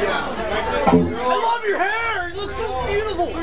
I love your hair. It looks so beautiful.